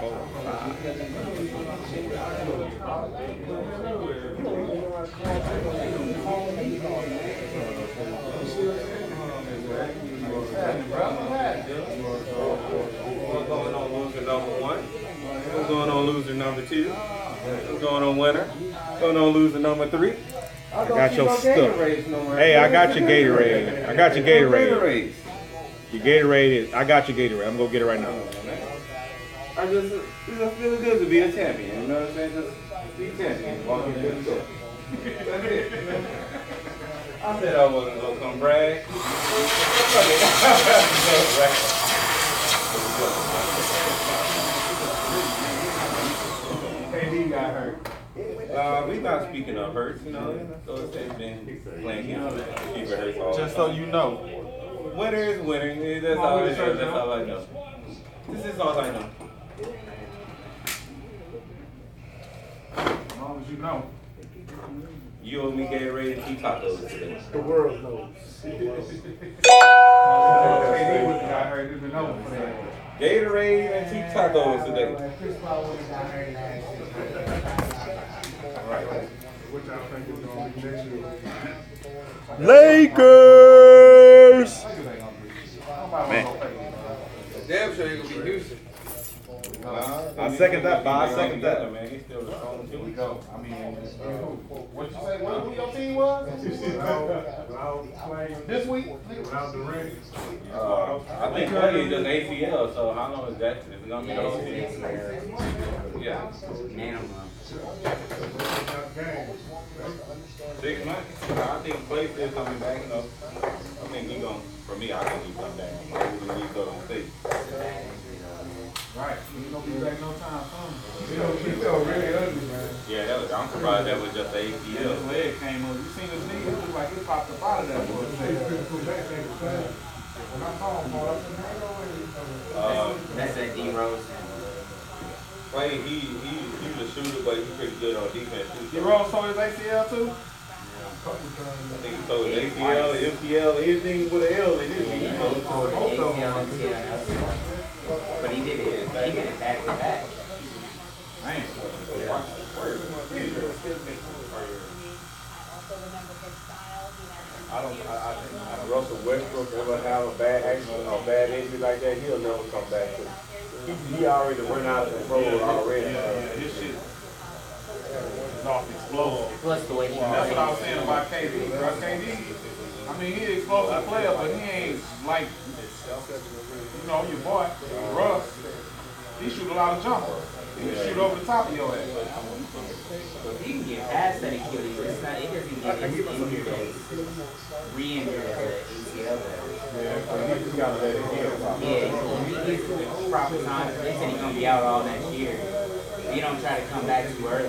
four or five. What's going on, loser number one? What's going on, loser number two? What's going on, winner? What's going on, loser number three? I got your stuff. Hey, I got your Gatorade. I got your Gatorade. Your Gatorade is. I got your Gatorade. I'm gonna get it right now. I just, it just feels good to be a champion. You know what I'm saying? Just be a champion. Walk in good stuff. That's it. I said I wasn't gonna come brag. KD got hurt. Uh, we not speaking of hurts, you know. So they've been playing games. Hurts all Just so you know. Winner is winning. That's all it is. That's all I know. This is all I know. As you know. You and me Gatorade and tea tacos today. The world knows. KD would have got hurt. It's been over for that. Gatorade and tea tacos today. Chris Paul would have got hurt last year. Right. Which I think is going to be next year. Lakers. Damn sure you gonna be Houston. I second that, Bob. I second that. Man, he's still responding Here we to go. I mean, what you say? What, who your team was? This week? Without Durant. Uh, I think Klay is just ACL, so how long is that? Is it gonna be the whole season? Yeah, six months. I think Klay still coming back. You know, I think he gonna. For me, I think he come back. He need to go to state. Right. He's gonna be back no time soon. You know, he felt really ugly, man. Yeah, that was. I'm surprised that was just the ACL. his ACL. leg came up. You seen his knee? It looked like he popped up out of that for a second. When I saw him, boy, I said, man, no way he's coming. Uh, That's that D Rose. Klay, he he he was a shooter, but he's pretty good on defense too. He So Rose tore his ACL too? Couple times. I think he told ACL, MCL, anything with an L in. He told But he did it. He did it back to back. Man. I don't, I, I think Russell Westbrook ever have a bad accident or bad injury like that, he'll never come back to. He, he already went out of control already. Yeah, yeah, his shit off explosive. Plus the way he That's what I was saying about KD, bro. KD, I mean, he an explosive player, but he ain't like, you know, your boy, Russ. He shoot a lot of jumpers. He can shoot over the top of your ass. He can get past that Achilles. It's not, it doesn't get as injured as, re-injured as the ACL. Yeah, he just gotta let it heal. Yeah, he gets proper time. They said he's gonna be out all next year. You don't try to come back too early,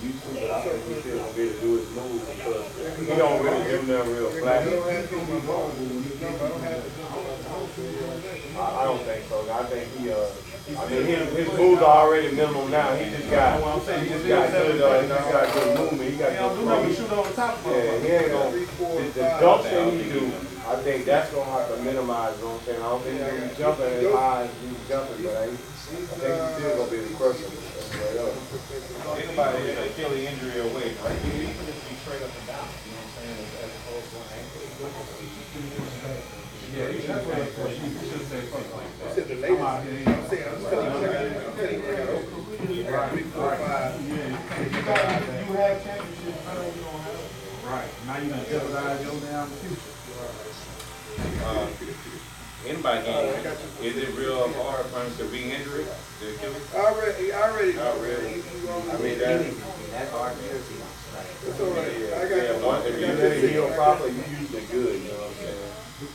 be good. I don't think he's gonna be dunking as hard as he used but I think he's still gonna be able to do his moves because he don't really do nothing real flashy. I, I don't think so. I think he, uh, I mean, his, his moves are already minimal now. He just got, he just got good, uh, he just got good movement. He got He don't do good nothing but throw. shoot over the top of Yeah, he ain't gonna, the, the dumps that he do, I think that's gonna have to minimize, you know what I'm saying? I don't think he's gonna be jumping as high as he's jumping, but I, I think he's still gonna be able to crush him. everywhere else. Anybody with an Achilles injury or weight, right? You can just be straight up and down. You know what I'm saying? As, as opposed to an ankle. Yeah, he should say, he should say something like that. I'm out here, you know. Right, right. Yeah, you got, have championships, now you don't have. Right, now you done jeopardize your damn future. Uh, anybody can. Is it real hard for him to re-injure it? The Achilles? Already, already. Already. I mean, that, That's hard to do. It's all right. I got yeah, once, if you let it heal properly, you usually good, you know what I'm saying?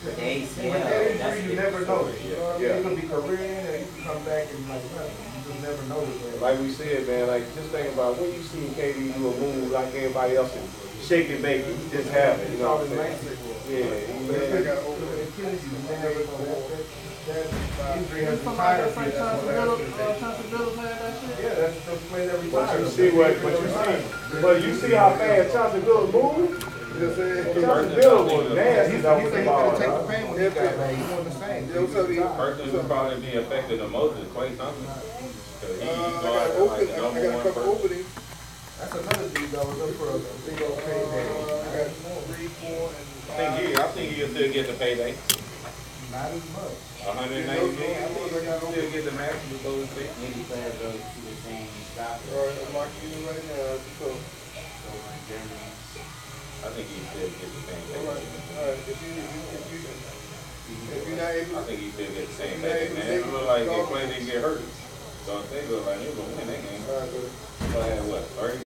But the ACL, That that's injury, you never know. You know what I? Yeah. It could be career, and you can come back and like, nothing. Just never know with that. Like we said, man, like just think about when you see KD do a move like everybody else and shake and bake it, you just have it, you know what I'm saying? Yeah, he- But if they got over But there, Achilles, you uh, see what, but you see, but you see how fast Chauncey Billups move? you know what I'm saying? Chauncey Billups was nasty He though said with he the ball, couldn't take the huh? pain when he got back, he wasn't the same. Yeah, what's up? Person who probably be affected the most is Klay Thompson. Cause he Uh, I got out like open, the I got a couple person. openings. That's another dude that was up for a big old Uh, payday. I got three, four, and five. I think he, I think he'll still get the payday. Not as much. A hundred and ninety million, I think he'll still get the max with those six. Maybe players go to the same stop. All right, I'm locking you right now, so, So in Germany, I think he still get the same all right, payday. all right, if you, if you, if you're not able, I think he still get the same Yeah, payday, man. It look like if Klay didn't get hurt. So if they look like they gonna win that game. good. Klay had what, thirty